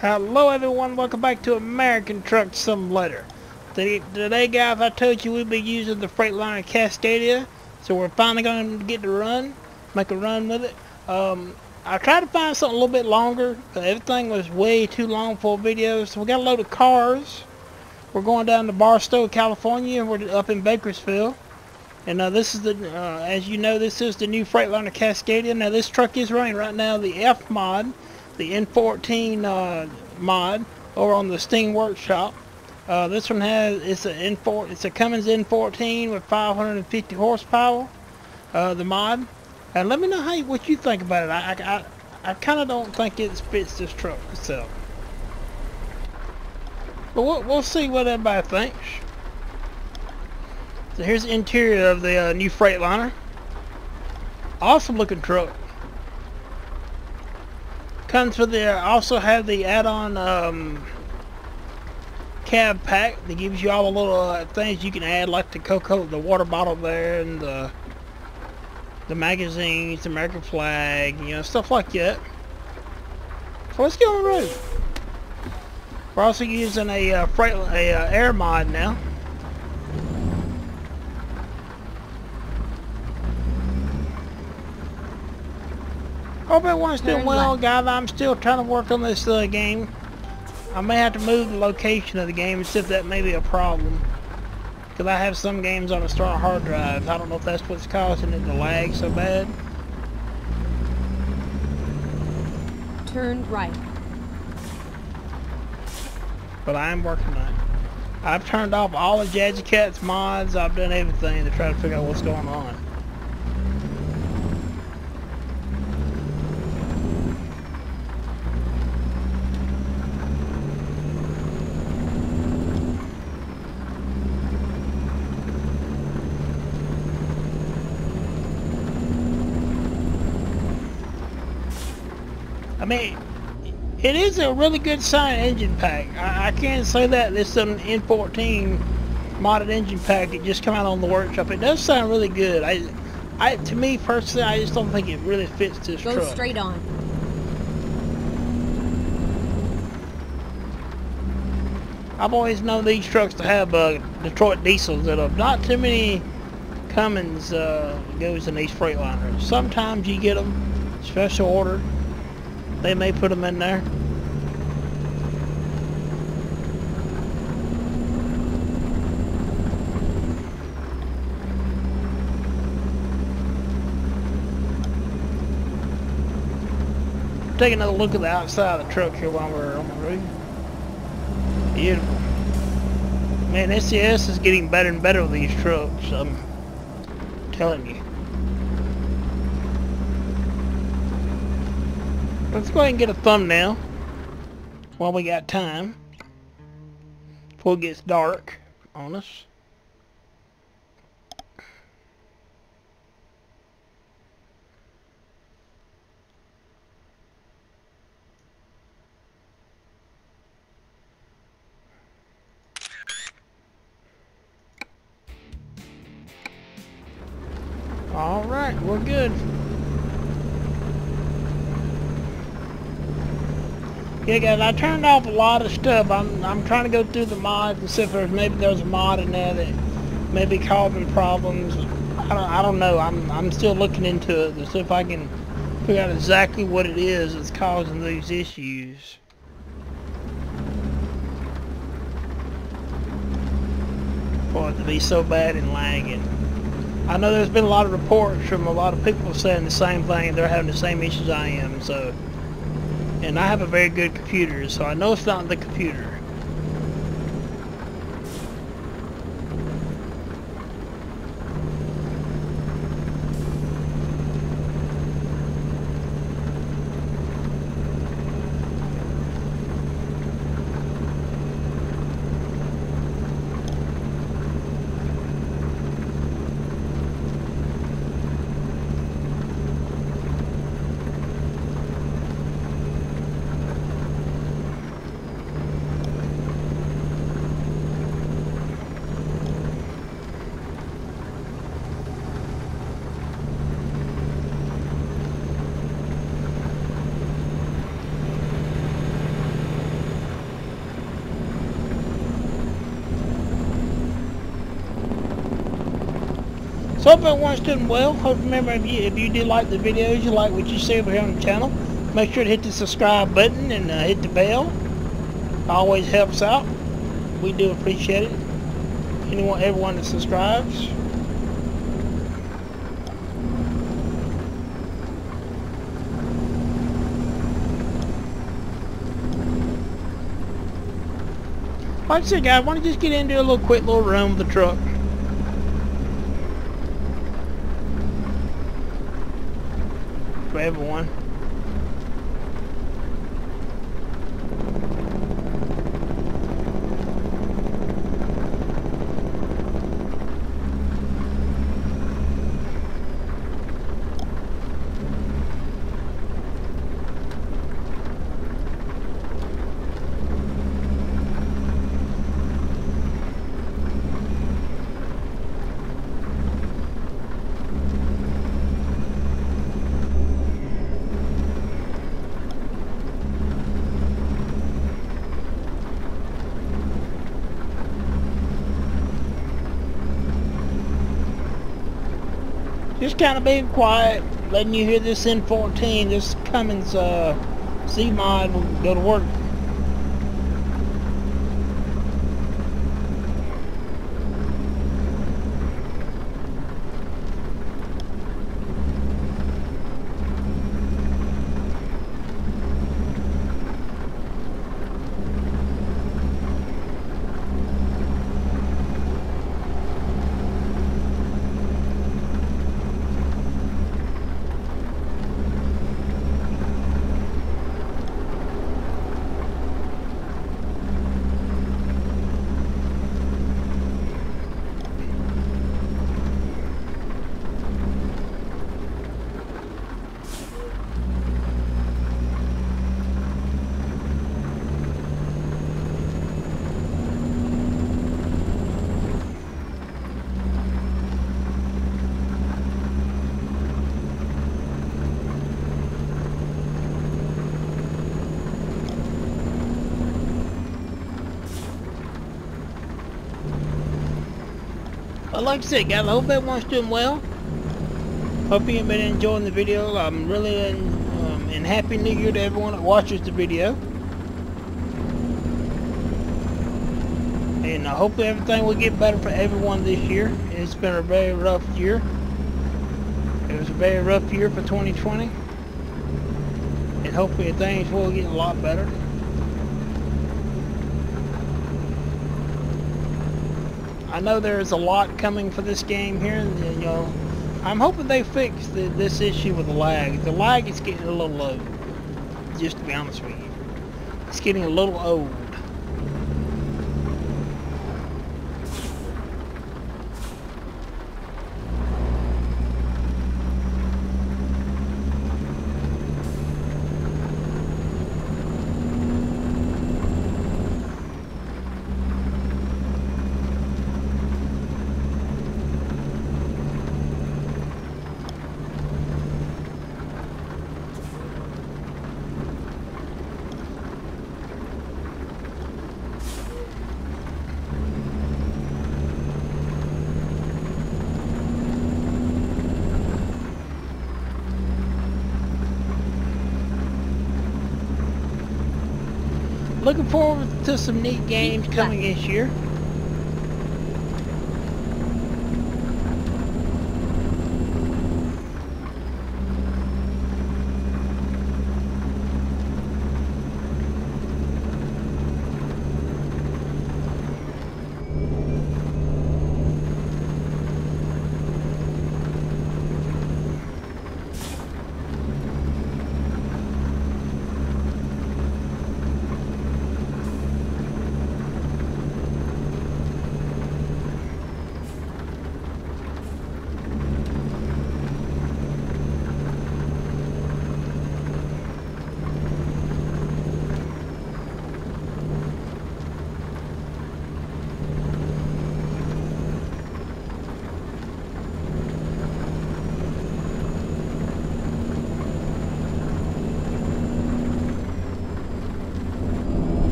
Hello everyone, welcome back to American Truck Simulator. Today, today guys, I told you we'd be using the Freightliner Cascadia, so we're finally going to get to run, make a run with it. Um, I tried to find something a little bit longer, but everything was way too long for a video, so we got a load of cars. We're going down to Barstow, California, and we're up in Bakersfield. And uh, this is the, uh, as you know, this is the new Freightliner Cascadia. Now this truck is running right now the F mod the N14 uh, mod over on the Steam Workshop. Uh, this one has it's a N4 it's a Cummins N14 with 550 horsepower. Uh, the mod, and let me know how you, what you think about it. I I, I kind of don't think it fits this truck itself, but we'll we'll see what everybody thinks. So here's the interior of the uh, new Freightliner. Awesome looking truck comes with the also have the add-on um, cab pack that gives you all the little uh, things you can add like the cocoa the water bottle there and the the magazines the American flag you know stuff like that. So let's get on the road. We're also using a uh, freight a uh, air mod now Hope everyone's doing well, guys. I'm still trying to work on this uh, game. I may have to move the location of the game and see if that may be a problem. Because I have some games on a star hard drive. I don't know if that's what's causing it to lag so bad. Turn right. But I am working on it. I've turned off all the Jazzycat's mods. I've done everything to try to figure out what's going on. Mean, it is a really good sign engine pack. I, I can't say that this is an N14 modded engine pack that just come out on the workshop. It does sound really good. I, I to me personally, I just don't think it really fits this Go truck. Go straight on. I've always known these trucks to have uh, Detroit diesels that have not too many Cummins uh, goes in these Freightliners. Sometimes you get them special order they may put them in there. Take another look at the outside of the truck here while we're on the road. Beautiful. Man, SCS is getting better and better with these trucks. I'm telling you. Let's go ahead and get a thumbnail while we got time before it gets dark on us. All right, we're good. Yeah guys, I turned off a lot of stuff. I'm I'm trying to go through the mods and see if there's maybe there's a mod in there that may be causing problems. I don't I don't know. I'm I'm still looking into it to see if I can figure out exactly what it is that's causing these issues. For it to be so bad and lagging. I know there's been a lot of reports from a lot of people saying the same thing. They're having the same issues I am. So and I have a very good computer, so I know it's not the computer. Hope everyone's doing well. Hope remember if you if you do like the videos, you like what you see over here on the channel, make sure to hit the subscribe button and uh, hit the bell. Always helps out. We do appreciate it. Anyone, everyone that subscribes. Like I said, guys, I want to just get into a little quick little run with the truck. For everyone. just kind of being quiet, letting you hear this N14, this Cummins uh, will go to work. But like I said, guys, I hope everyone's doing well. Hope you've been enjoying the video. I'm really in, um, and happy new year to everyone that watches the video. And I hope everything will get better for everyone this year. It's been a very rough year. It was a very rough year for 2020. And hopefully things will get a lot better. I know there's a lot coming for this game here, and you know, I'm hoping they fix the, this issue with the lag. The lag is getting a little low, just to be honest with you. It's getting a little old. Looking forward to some neat games coming this year.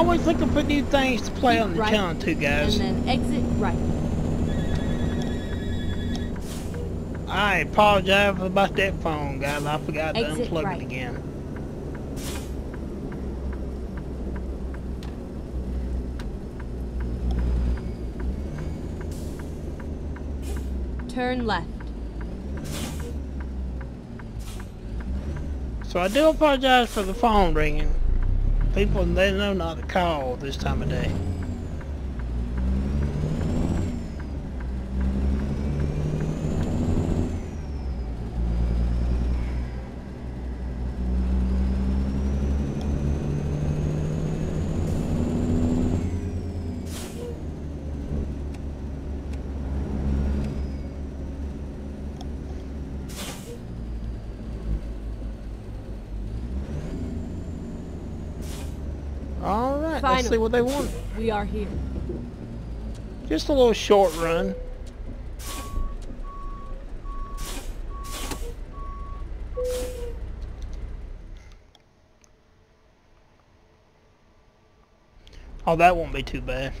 Always looking for new things to play Keep on the right, channel too, guys. And then exit right. I apologize about that phone, guys. I forgot to Exit unplug right. it again. Turn left. So I do apologize for the phone ringing. People, they know not to call this time of day. Alright, let's see what they want. We are here. Just a little short run. Oh, that won't be too bad.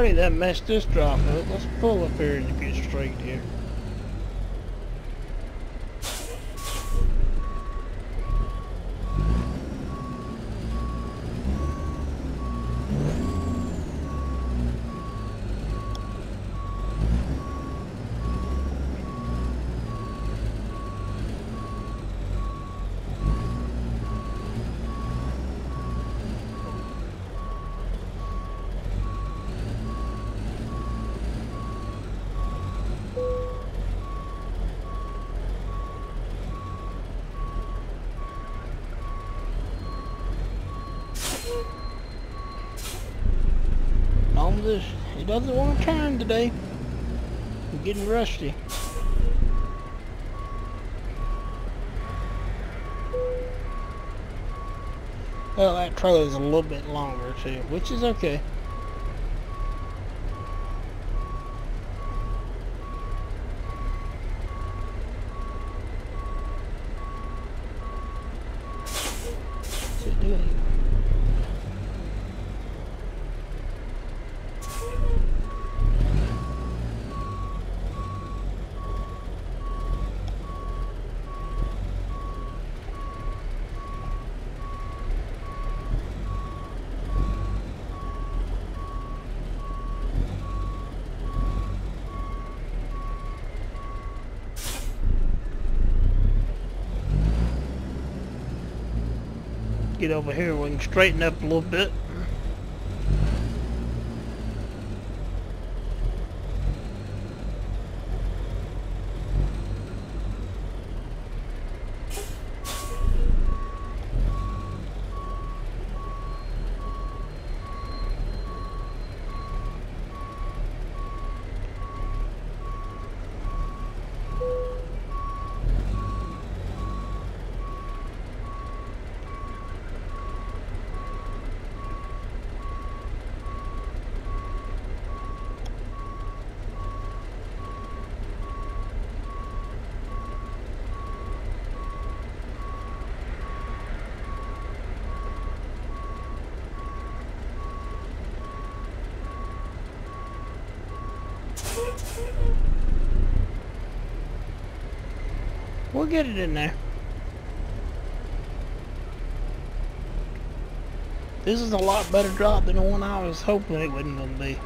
Done messed this drop up. Let's pull up here and get straight here. On this, he doesn't want to turn today. I'm getting rusty. Well, that trailer is a little bit longer too, which is okay. What's it? Get over here, we can straighten up a little bit. We'll get it in there. This is a lot better drop than the one I was hoping it wasn't going to be.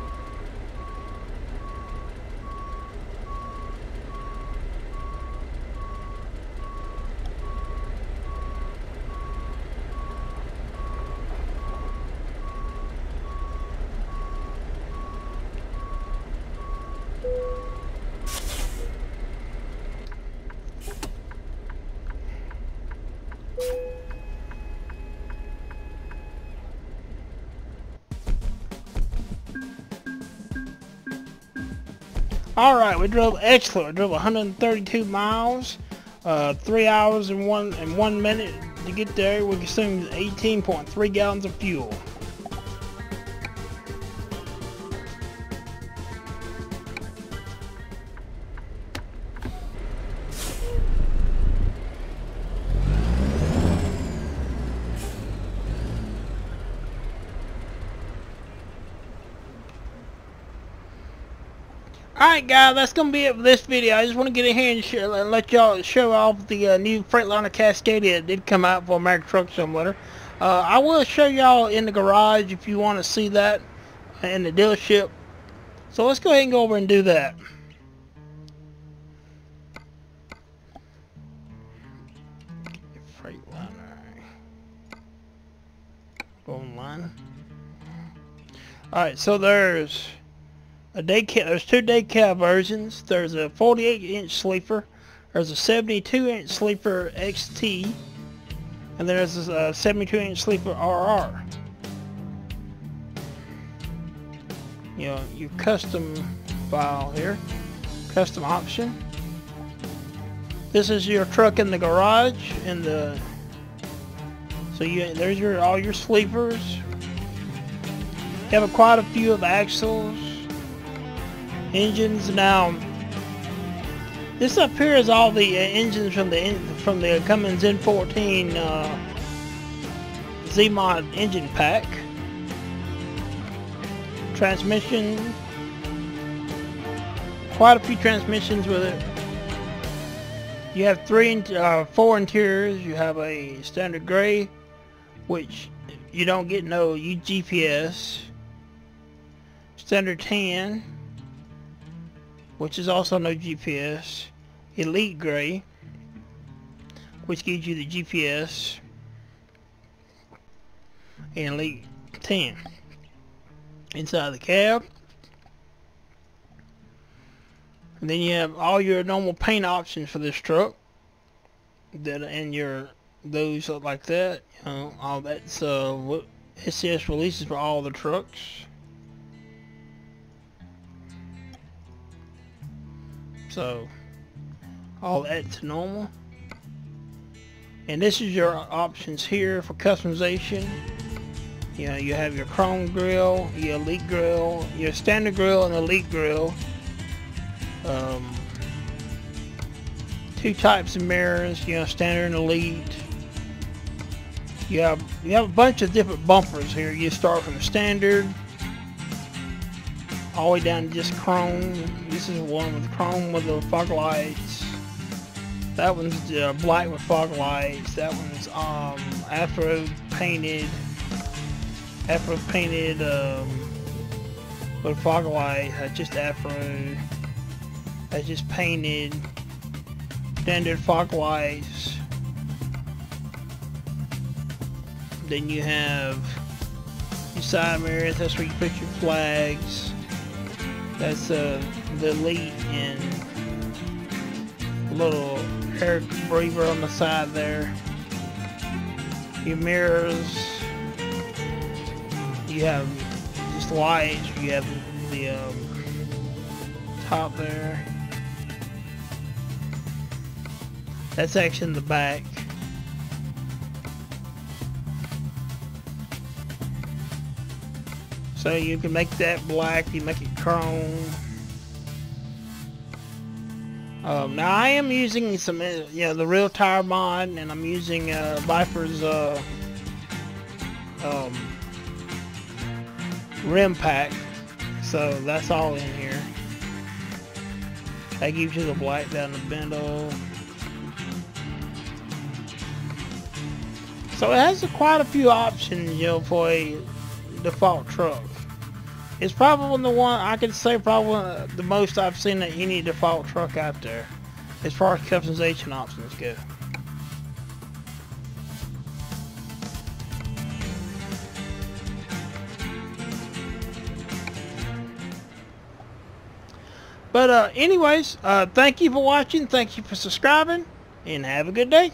Alright, we drove excellent. We drove 132 miles, uh, 3 hours and 1 and 1 minute to get there. We consumed 18.3 gallons of fuel. Alright guys, that's going to be it for this video. I just want to get in here and, show, and let y'all show off the uh, new Freightliner Cascadia that did come out for American Truck Simulator. Uh, I will show y'all in the garage if you want to see that in the dealership. So let's go ahead and go over and do that. Freightliner. Go online. Alright, so there's a day cab, there's two day cab versions. There's a 48 inch sleeper. There's a 72 inch sleeper XT. And there's a 72 inch sleeper RR. You know, your custom file here. Custom option. This is your truck in the garage and the so you there's your all your sleepers. You have a, quite a few of axles engines. Now this up here is all the uh, engines from the from the Cummins N14 uh, Z-Mod engine pack. Transmission. Quite a few transmissions with it. You have three uh, four interiors. You have a standard gray which you don't get no GPS standard tan which is also no GPS, Elite Gray, which gives you the GPS, and Elite Tan inside the cab. And then you have all your normal paint options for this truck that and your those like that, you know, all that's uh, what SCS releases for all the trucks. So all that's normal. And this is your options here for customization. You know, you have your chrome grill, your elite grill, your standard grill and elite grill. Um, two types of mirrors, you know, standard and elite. You have you have a bunch of different bumpers here. You start from the standard, all the way down to just chrome. This is one with chrome with the fog lights. That one's uh, black with fog lights. That one's um, afro painted. Afro painted um, with fog lights. That's just afro. That's just painted. Standard fog lights. Then you have your side mirrors. That's where you put your flags. That's uh, the lead and little air breather on the side there. Your mirrors. You have just lights. You have the um, top there. That's actually in the back. So you can make that black, you make it chrome. Um, now I am using some, uh, you know, the real tire mod, and I'm using uh, Viper's uh, um, rim pack. So that's all in here. That gives you the black down the bindle. So it has quite a few options, you know, for a default truck. It's probably the one I could say probably the most I've seen of any default truck out there as far as customization options go. But uh, anyways, uh, thank you for watching. Thank you for subscribing. And have a good day.